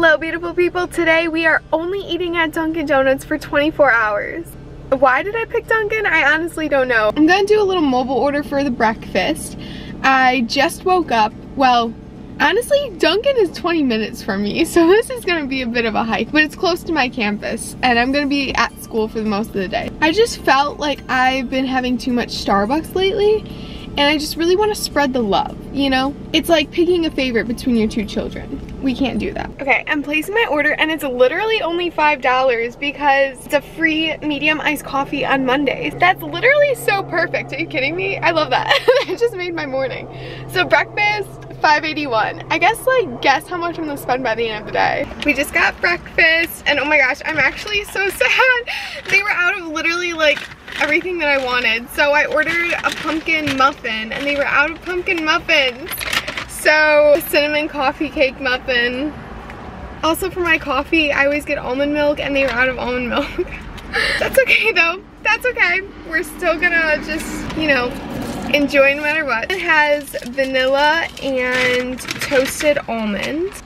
Hello beautiful people, today we are only eating at Dunkin' Donuts for 24 hours. Why did I pick Dunkin'? I honestly don't know. I'm gonna do a little mobile order for the breakfast. I just woke up, well, honestly, Dunkin' is 20 minutes from me, so this is gonna be a bit of a hike, but it's close to my campus, and I'm gonna be at school for the most of the day. I just felt like I've been having too much Starbucks lately, and I just really want to spread the love, you know? It's like picking a favorite between your two children. We can't do that. Okay, I'm placing my order and it's literally only $5 because it's a free medium iced coffee on Mondays. That's literally so perfect. Are you kidding me? I love that. it just made my morning. So breakfast, 581. I guess like guess how much I'm gonna spend by the end of the day. We just got breakfast and oh my gosh, I'm actually so sad. They were out of literally like everything that I wanted. So I ordered a pumpkin muffin and they were out of pumpkin muffins. So cinnamon coffee cake muffin. Also for my coffee, I always get almond milk and they were out of almond milk. That's okay though. That's okay. We're still gonna just, you know, enjoy no matter what. It has vanilla and toasted almonds.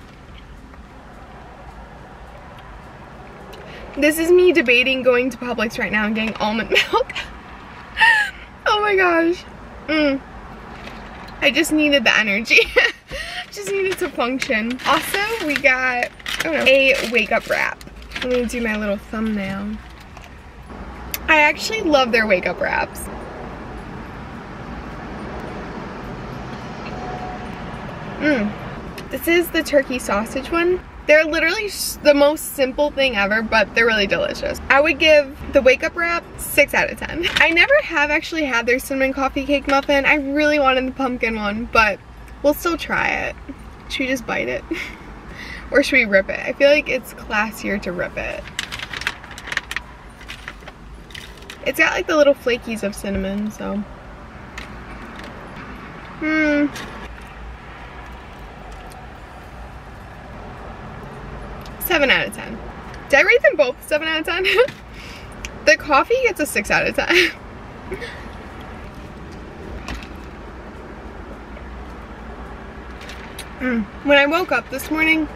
This is me debating going to Publix right now and getting almond milk. oh my gosh. Mm. I just needed the energy. just needed to function. Also, we got know, a wake up wrap. Let me do my little thumbnail. I actually love their wake up wraps. Mmm. This is the turkey sausage one. They're literally the most simple thing ever, but they're really delicious. I would give the Wake Up Wrap 6 out of 10. I never have actually had their cinnamon coffee cake muffin. I really wanted the pumpkin one, but we'll still try it. Should we just bite it? or should we rip it? I feel like it's classier to rip it. It's got like the little flakies of cinnamon, so. Hmm. 7 out of 10. Did I rate them both 7 out of 10? the coffee gets a 6 out of 10. mm. When I woke up this morning,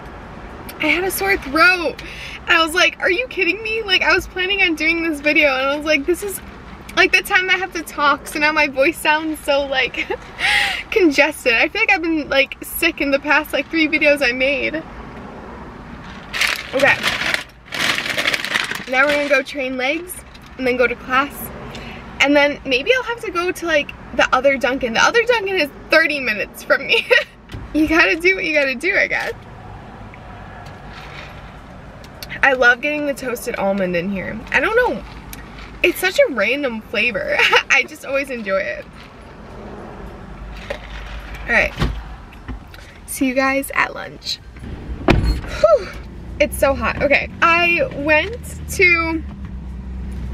I had a sore throat. And I was like, are you kidding me? Like, I was planning on doing this video and I was like, this is like the time I have to talk, so now my voice sounds so like congested. I feel like I've been like sick in the past like three videos I made. Okay. Now we're gonna go train legs and then go to class. And then maybe I'll have to go to like the other Dunkin'. The other Dunkin' is 30 minutes from me. you gotta do what you gotta do, I guess. I love getting the toasted almond in here. I don't know. It's such a random flavor. I just always enjoy it. Alright. See you guys at lunch. Whew. It's so hot. Okay, I went to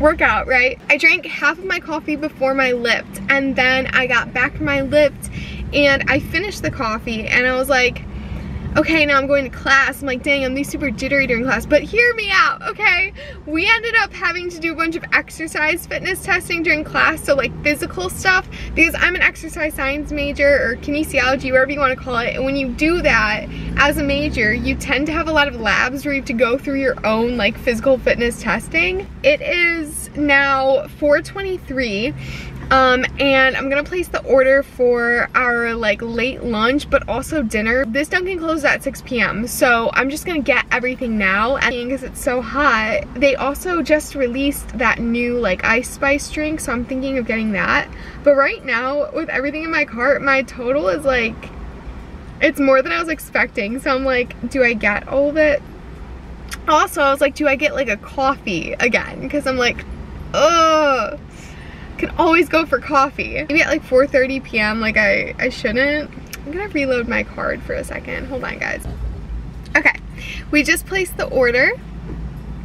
work out, right? I drank half of my coffee before my lift and then I got back from my lift and I finished the coffee and I was like, okay, now I'm going to class. I'm like, dang, I'm these super jittery during class. But hear me out, okay? We ended up having to do a bunch of exercise fitness testing during class, so like physical stuff, because I'm an exercise science major or kinesiology, whatever you want to call it. And when you do that as a major, you tend to have a lot of labs where you have to go through your own like physical fitness testing. It is now 423 um, and I'm gonna place the order for our like late lunch, but also dinner. This Dunkin' closes at 6 p.m. So I'm just gonna get everything now and because it's so hot. They also just released that new like ice spice drink, so I'm thinking of getting that. But right now, with everything in my cart, my total is like, it's more than I was expecting. So I'm like, do I get all of it? Also, I was like, do I get like a coffee again? Because I'm like, ugh can always go for coffee. Maybe at like 4.30 p.m. like I, I shouldn't. I'm gonna reload my card for a second. Hold on guys. Okay, we just placed the order.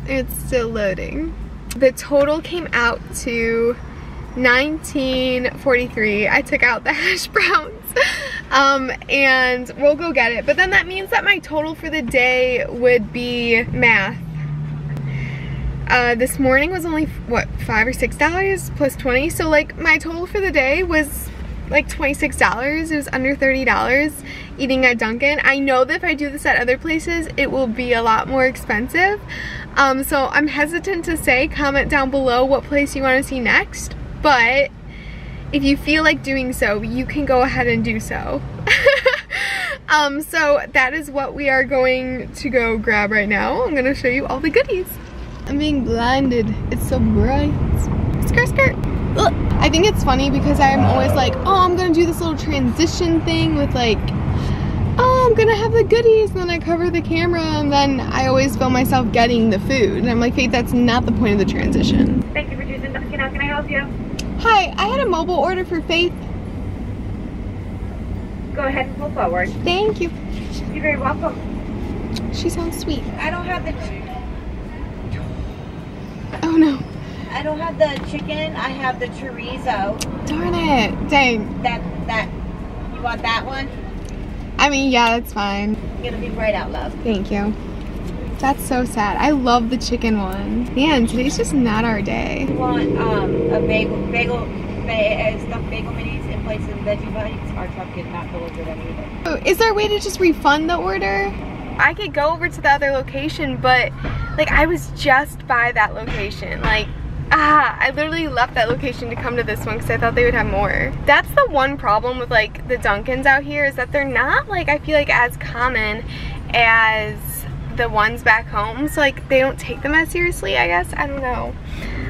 It's still loading. The total came out to 1943. I took out the hash browns. Um, and we'll go get it. But then that means that my total for the day would be math uh, this morning was only, what, five or six dollars plus 20. So like my total for the day was like $26. It was under $30. eating at Dunkin'. I know that if I do this at other places, it will be a lot more expensive. Um, so I'm hesitant to say, comment down below what place you want to see next. But if you feel like doing so, you can go ahead and do so. um, so that is what we are going to go grab right now. I'm gonna show you all the goodies. I'm being blinded. It's so bright. Skirt, skirt. Ugh. I think it's funny because I'm always like, oh, I'm gonna do this little transition thing with like, oh, I'm gonna have the goodies, and then I cover the camera, and then I always film myself getting the food. And I'm like, Faith, that's not the point of the transition. Thank you for choosing Dunkin'. How can I help you? Hi, I had a mobile order for Faith. Go ahead and pull forward. Thank you. You're very welcome. She sounds sweet. I don't have the Oh no. I don't have the chicken. I have the chorizo. Darn it. Dang. That that you want that one? I mean, yeah, that's fine. It'll be right out, love. Thank you. That's so sad. I love the chicken one. Man, today's just not our day. You want um a bagel bagel ba- uh, stuffed bagel minis in place of veggie bites? Our truck did not deliver them either. Oh, Is there a way to just refund the order? I could go over to the other location, but like I was just by that location. Like, ah, I literally left that location to come to this one because I thought they would have more. That's the one problem with like the Dunkins out here is that they're not like, I feel like as common as the ones back home. So like they don't take them as seriously, I guess. I don't know.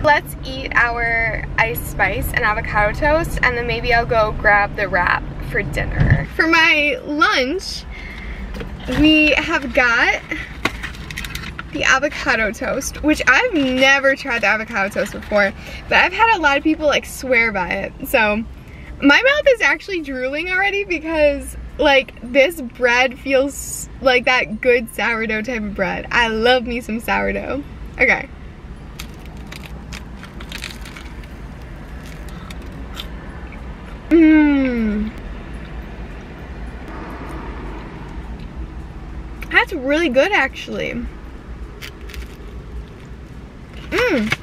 Let's eat our ice spice and avocado toast and then maybe I'll go grab the wrap for dinner. For my lunch, we have got the avocado toast, which I've never tried the avocado toast before, but I've had a lot of people like swear by it. So my mouth is actually drooling already because like this bread feels like that good sourdough type of bread. I love me some sourdough. Okay. Mmm. That's really good actually. Mmm.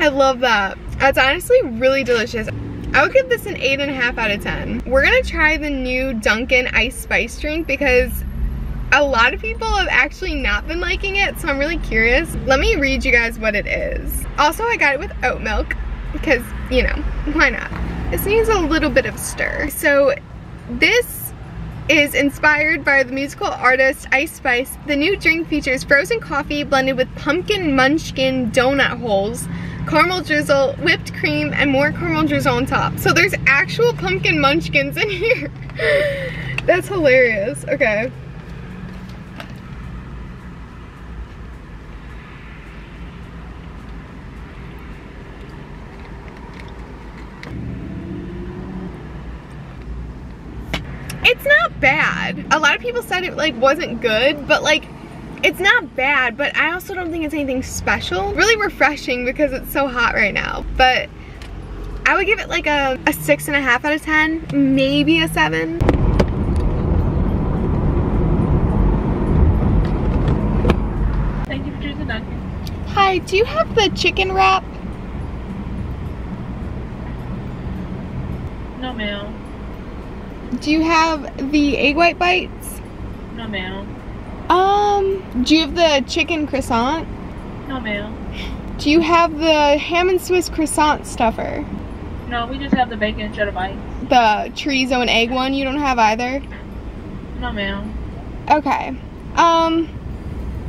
I love that. That's honestly really delicious. I would give this an 8.5 out of 10. We're gonna try the new Dunkin' Ice Spice drink because a lot of people have actually not been liking it, so I'm really curious. Let me read you guys what it is. Also, I got it with oat milk because, you know, why not? This needs a little bit of stir. So this is inspired by the musical artist Ice Spice. The new drink features frozen coffee blended with pumpkin munchkin donut holes, caramel drizzle, whipped cream, and more caramel drizzle on top. So there's actual pumpkin munchkins in here. That's hilarious. Okay. It's not bad. A lot of people said it like wasn't good, but like it's not bad, but I also don't think it's anything special. Really refreshing because it's so hot right now. But I would give it like a, a six and a half out of 10, maybe a seven. Thank you for choosing Dunkin'. Hi, do you have the chicken wrap? No, ma'am. Do you have the egg white bites? No, ma'am. Um, do you have the chicken croissant? No, ma'am. Do you have the ham and Swiss croissant stuffer? No, we just have the bacon and cheddar bites. The chorizo and egg one you don't have either? No, ma'am. Okay. Um,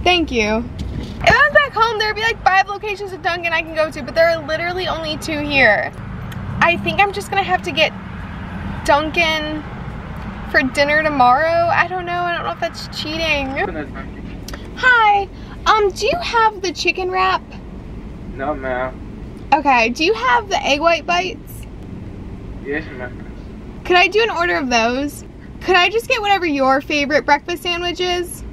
thank you. If I was back home, there'd be like five locations of Dunkin' I can go to, but there are literally only two here. I think I'm just gonna have to get Dunkin' for dinner tomorrow. I don't know. I don't know if that's cheating. Hi. Um, do you have the chicken wrap? No, ma'am. Okay. Do you have the egg white bites? Yes, ma'am. Could I do an order of those? Could I just get whatever your favorite breakfast sandwich is?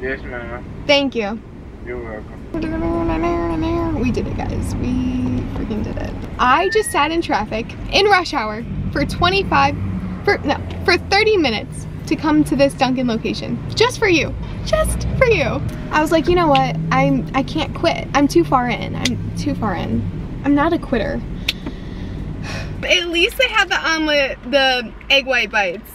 Yes, ma'am. Thank you. You're welcome. We did it, guys. We freaking did it. I just sat in traffic in rush hour for 25, for no, for 30 minutes to come to this Dunkin' location. Just for you. Just for you. I was like, you know what? I'm I can't quit. I'm too far in. I'm too far in. I'm not a quitter. At least they have the omelet, the egg white bites.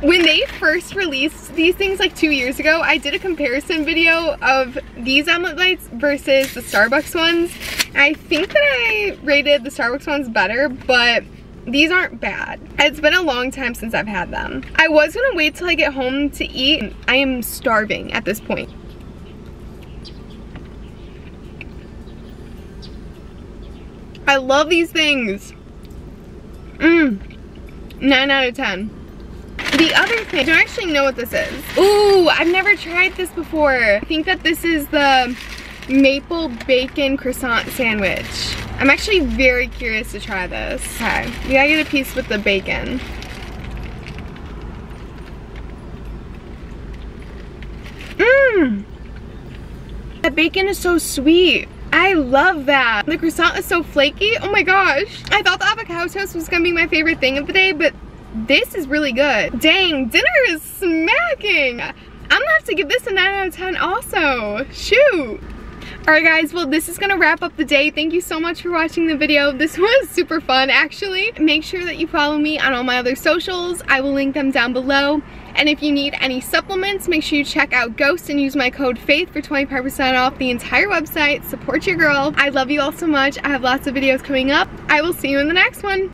When they first released these things like two years ago, I did a comparison video of these omelet bites versus the Starbucks ones. I think that I rated the Starbucks ones better, but these aren't bad. It's been a long time since I've had them. I was gonna wait till I get home to eat. I am starving at this point. I love these things. Mmm. 9 out of 10. The other thing, I don't actually know what this is. Ooh, I've never tried this before. I think that this is the maple bacon croissant sandwich. I'm actually very curious to try this. Okay, we gotta get a piece with the bacon. Mmm. The bacon is so sweet. I love that. The croissant is so flaky. Oh my gosh. I thought the avocado toast was gonna be my favorite thing of the day, but this is really good. Dang, dinner is smacking. I'm gonna have to give this a 9 out of 10 also. Shoot. Alright guys, well this is gonna wrap up the day. Thank you so much for watching the video. This was super fun actually. Make sure that you follow me on all my other socials. I will link them down below. And if you need any supplements, make sure you check out Ghost and use my code FAITH for 25% off the entire website. Support your girl. I love you all so much. I have lots of videos coming up. I will see you in the next one.